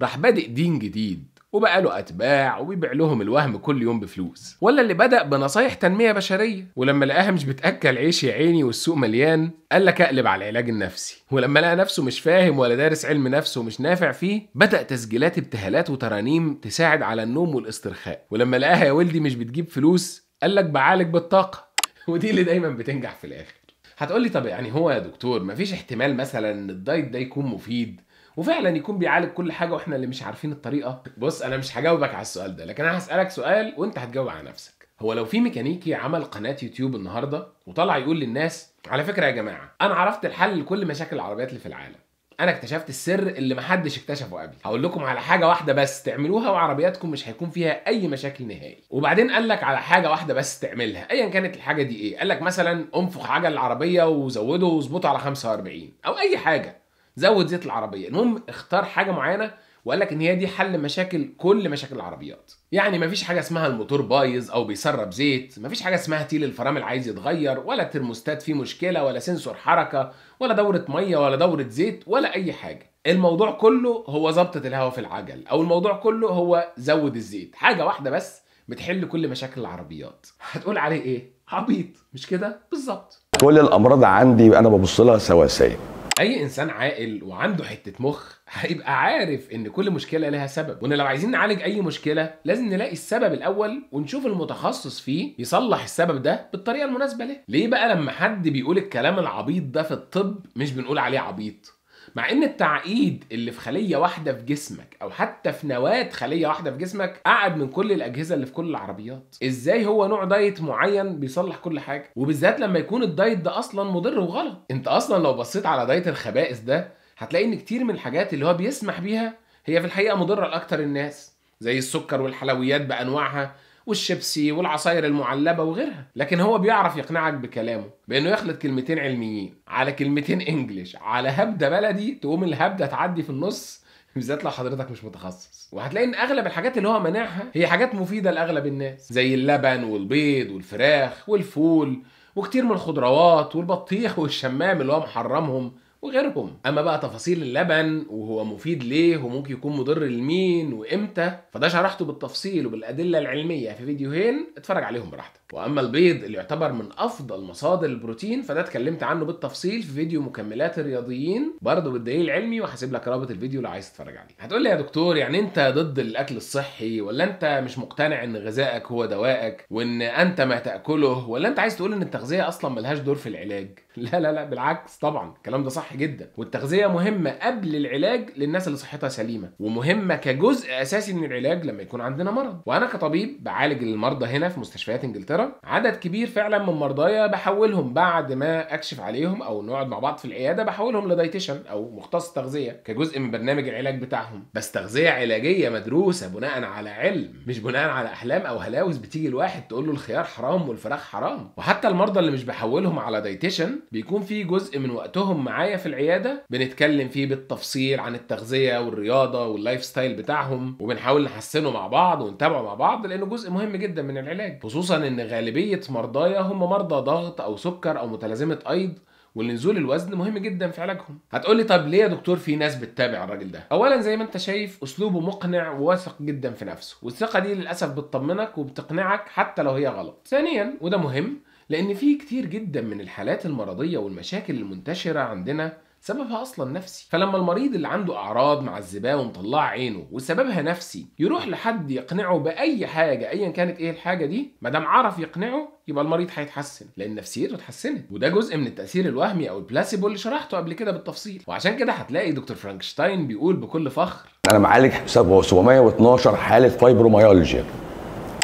راح بادئ دين جديد. وبقى له أتباع وبيبيع لهم الوهم كل يوم بفلوس. ولا اللي بدأ بنصايح تنمية بشرية. ولما لقاها مش بتأكل عيش يا عيني والسوق مليان قال لك أقلب على العلاج النفسي. ولما لقى نفسه مش فاهم ولا دارس علم نفس ومش نافع فيه بدأ تسجيلات ابتهالات وترانيم تساعد على النوم والاسترخاء. ولما لقاها يا ولدي مش بتجيب فلوس قال لك بعالج بالطاقة. ودي اللي دايما بتنجح في الآخر. هتقولي طب يعني هو يا دكتور مفيش احتمال مثلا إن الدايت ده يكون مفيد؟ وفعلا يكون بيعالج كل حاجة وإحنا اللي مش عارفين الطريقة. بص أنا مش هجاوبك على السؤال ده لكن أنا هسألك سؤال وأنت هتجاوب على نفسك. هو لو في ميكانيكي عمل قناة يوتيوب النهارده وطلع يقول للناس على فكرة يا جماعة أنا عرفت الحل لكل مشاكل العربيات اللي في العالم. أنا اكتشفت السر اللي محدش اكتشفه قبل. هقول لكم على حاجة واحدة بس تعملوها وعربياتكم مش هيكون فيها أي مشاكل نهائي. وبعدين قال لك على حاجة واحدة بس تعملها. ايا كانت الحاجة دي إيه؟ قال لك مثلا أنفخ عجل العربيه وزوده وأظبطه على 45 أو أي حاجة. زود زيت العربية. المهم اختار حاجة معينة وقال لك إن هي دي حل مشاكل كل مشاكل العربيات. يعني مفيش حاجة اسمها الموتور بايظ أو بيسرب زيت مفيش حاجة اسمها تيل الفرامل عايز يتغير ولا الترموستات فيه مشكلة ولا سنسور حركة ولا دورة مية ولا دورة زيت ولا أي حاجة. الموضوع كله هو ظبطة الهواء في العجل أو الموضوع كله هو زود الزيت. حاجة واحدة بس بتحل كل مشاكل العربيات. هتقول عليه إيه؟ عبيط. مش كده؟ بالظبط. كل الأمراض عندي أنا ببص لها سواسية. أي إنسان عاقل وعنده حتة مخ هيبقى عارف إن كل مشكلة لها سبب. وإن لو عايزين نعالج أي مشكلة لازم نلاقي السبب الأول ونشوف المتخصص فيه يصلح السبب ده بالطريقة المناسبة له. ليه بقى لما حد بيقول الكلام العبيط ده في الطب مش بنقول عليه عبيط؟ مع إن التعقيد اللي في خلية واحدة في جسمك أو حتى في نواة خلية واحدة في جسمك أعقد من كل الأجهزة اللي في كل العربيات. إزاي هو نوع diet معين بيصلح كل حاجة؟ وبالذات لما يكون ال diet ده أصلا مضر وغلط. أنت أصلا لو بصيت على diet الخبائث ده هتلاقي إن كتير من الحاجات اللي هو بيسمح بيها هي في الحقيقة مضرة لأكتر الناس. زي السكر والحلويات بأنواعها. والشيبسي والعصاير المعلبة وغيرها. لكن هو بيعرف يقنعك بكلامه بأنه يخلط كلمتين علميين على كلمتين English على هبدة بلدي تقوم الهبدة تعدي في النص بالذات لو حضرتك مش متخصص. وهتلاقي إن أغلب الحاجات اللي هو منعها هي حاجات مفيدة لأغلب الناس زي اللبن والبيض والفراخ والفول وكتير من الخضروات والبطيخ والشمام اللي هو محرمهم. وغيرهم أما بقى تفاصيل اللبن وهو مفيد ليه وممكن يكون مضر لمين وإمتى فده شرحته بالتفصيل وبالأدلة العلمية في فيديوهين. اتفرج عليهم براحتك. وأما البيض اللي يعتبر من أفضل مصادر البروتين فده اتكلمت عنه بالتفصيل في فيديو مكملات الرياضيين برضه بالدليل العلمي وهسيب لك رابط الفيديو لو عايز تتفرج عليه. هتقول لي يا دكتور يعني أنت ضد الأكل الصحي ولا أنت مش مقتنع إن غذائك هو دوائك وإن أنت ما تأكله ولا أنت عايز تقول إن التغذية أصلا ملهاش دور في العلاج؟ لا لا لا بالعكس طبعا. الكلام ده صح. جدا. والتغذية مهمة قبل العلاج للناس اللي صحتها سليمة ومهمة كجزء أساسي من العلاج لما يكون عندنا مرض. وأنا كطبيب بعالج المرضى هنا في مستشفيات إنجلترا عدد كبير فعلا من مرضايا بحولهم بعد ما أكشف عليهم أو نقعد مع بعض في العيادة بحولهم ل dietitian أو مختص تغذية كجزء من برنامج العلاج بتاعهم. بس تغذية علاجية مدروسة بناء على علم مش بناء على أحلام أو هلاوس بتيجي الواحد تقول له الخيار حرام والفراخ حرام. وحتى المرضى اللي مش بحولهم على dietitian بيكون في جزء من وقتهم معايا في العيادة. بنتكلم فيه بالتفصيل عن التغذية والرياضة وال lifestyle بتاعهم وبنحاول نحسنه مع بعض ونتابعه مع بعض لأنه جزء مهم جدا من العلاج. خصوصا إن غالبية مرضايا هم مرضى ضغط أو سكر أو متلازمة أيض والنزول الوزن مهم جدا في علاجهم. هتقول لي طب ليه يا دكتور في ناس بتتابع الراجل ده؟ اولا زي ما أنت شايف أسلوبه مقنع وواثق جدا في نفسه والثقة دي للأسف بتطمنك وبتقنعك حتى لو هي غلط. ثانيا وده مهم لأن في كتير جدا من الحالات المرضية والمشاكل المنتشرة عندنا سببها أصلا نفسي. فلما المريض اللي عنده أعراض معذباه ومطلعة عينه وسببها نفسي يروح لحد يقنعه بأي حاجة ايا كانت إيه الحاجة دي ما دام عرف يقنعه يبقى المريض هيتحسن لأن نفسيته اتحسنت. وده جزء من التأثير الوهمي أو البلاسيبو اللي شرحته قبل كده بالتفصيل. وعشان كده هتلاقي دكتور فرانكشتاين بيقول بكل فخر أنا معالج 712 حالة فايبروميالجيا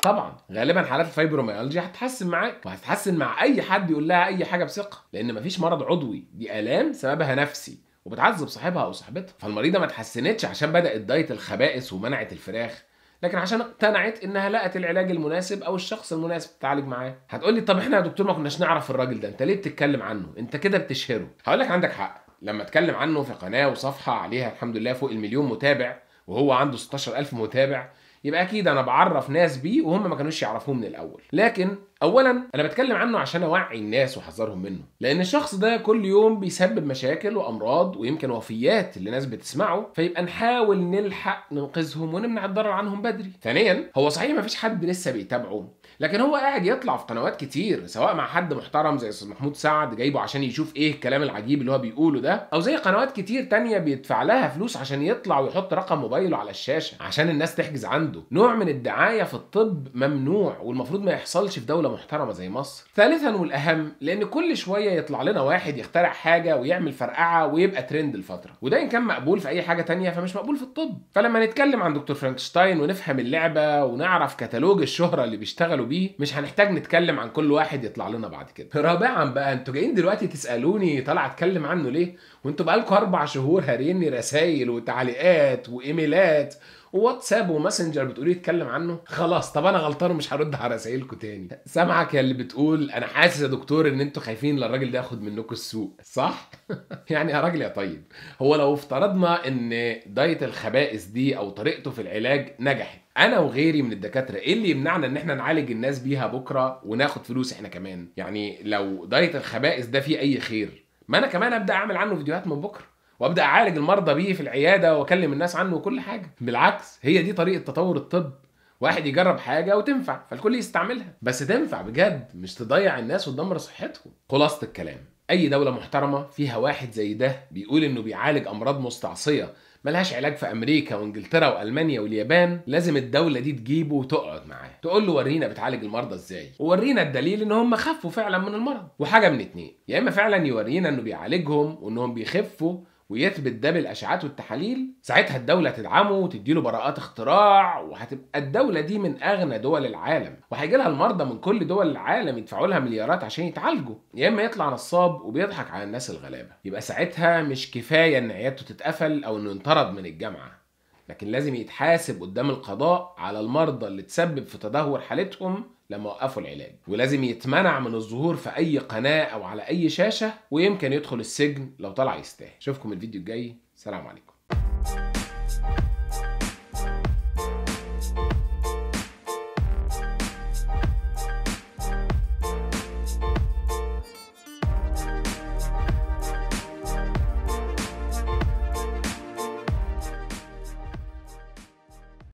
طبعا. غالبا حالات الفايبروميالجيا هتتحسن معاك وهتتحسن مع أي حد يقول لها أي حاجة بثقة لأن مفيش مرض عضوي دي آلام سببها نفسي وبتعذب صاحبها أو صاحبتها. فالمريضة ما اتحسنتش عشان بدأت diet الخبائث ومنعت الفراخ لكن عشان اقتنعت إنها لقت العلاج المناسب أو الشخص المناسب تتعالج معاه. هتقول لي طب إحنا يا دكتور ما كناش نعرف الراجل ده أنت ليه بتتكلم عنه؟ أنت كده بتشهره. هقول لك عندك حق. لما أتكلم عنه في قناة وصفحة عليها الحمد لله فوق المليون متابع وهو عنده 16000 متابع يبقى أكيد أنا بعرف ناس بيه وهم ما كانوش يعرفوه من الأول. لكن اولا أنا بتكلم عنه عشان أوعي الناس وأحذرهم منه. لأن الشخص ده كل يوم بيسبب مشاكل وأمراض ويمكن وفيات اللي ناس بتسمعه فيبقى نحاول نلحق ننقذهم ونمنع الضرر عنهم بدري. ثانيا هو صحيح ما فيش حد لسه بيتابعه. لكن هو قاعد يطلع في قنوات كتير سواء مع حد محترم زي أستاذ محمود سعد جايبه عشان يشوف إيه الكلام العجيب اللي هو بيقوله ده أو زي قنوات كتير تانية بيدفع لها فلوس عشان يطلع ويحط رقم موبايله على الشاشة عشان الناس تحجز عنده. نوع من الدعاية في الطب ممنوع والمفروض ما يحصلش في دولة محترمة زي مصر. ثالثا والأهم لأن كل شوية يطلع لنا واحد يخترع حاجة ويعمل فرقعة ويبقى ترند الفترة وده إن كان مقبول في أي حاجة تانية فمش مقبول في الطب. فلما نتكلم عن دكتور فرانكشتاين ونفهم اللعبة ونعرف كتالوج الشهرة اللي بيشتغلوا بيه مش هنحتاج نتكلم عن كل واحد يطلع لنا بعد كده. رابعا بقى أنتوا جايين دلوقتي تسألوني طالع اتكلم عنه ليه؟ وانتوا بقالكم أربع شهور هاريني رسايل وتعليقات وإيميلات وواتساب وماسنجر بتقولي اتكلم عنه؟ خلاص طب أنا غلطان ومش هرد على رسايلكم تاني. سامعك يا اللي بتقول أنا حاسس يا دكتور إن أنتوا خايفين للراجل ده ياخد منكم السوق صح؟ يعني يا راجل يا طيب. هو لو افترضنا إن دايت الخبائث دي أو طريقته في العلاج نجحت أنا وغيري من الدكاترة إيه اللي يمنعنا إن إحنا نعالج الناس بيها بكرة وناخد فلوس إحنا كمان؟ يعني لو دايت الخبائث ده فيه أي خير ما أنا كمان أبدأ أعمل عنه فيديوهات من بكرة. وابدا اعالج المرضى بيه في العياده واكلم الناس عنه وكل حاجة. بالعكس هي دي طريقه تطور الطب. واحد يجرب حاجة وتنفع فالكل يستعملها. بس تنفع بجد مش تضيع الناس وتدمر صحتهم. خلاصة الكلام. أي دولة محترمة فيها واحد زي ده بيقول إنه بيعالج أمراض مستعصية ملهاش علاج في أمريكا وإنجلترا وألمانيا واليابان لازم الدولة دي تجيبه وتقعد معاه. تقول له ورينا بتعالج المرضى إزاي. وورينا الدليل إن هم خفوا فعلا من المرض. وحاجة من اتنين يا إما فعلا يورينا إنه بيعالجهم وإنهم بيخفوا ويثبت ده بالاشعاعات والتحاليل ساعتها الدولة تدعمه وتديله براءات اختراع وهتبقى الدولة دي من أغنى دول العالم. وهيجي لها المرضى من كل دول العالم يدفعوا لها مليارات عشان يتعالجوا. يا إما يطلع نصاب وبيضحك على الناس الغلابة. يبقى ساعتها مش كفاية إن عيادته تتقفل أو إنه ينطرد من الجامعة. لكن لازم يتحاسب قدام القضاء على المرضى اللي تسبب في تدهور حالتهم لما وقفوا العلاج. ولازم يتمنع من الظهور في أي قناة أو على أي شاشة ويمكن يدخل السجن لو طلع يستاهل. أشوفكم الفيديو الجاي. سلام عليكم.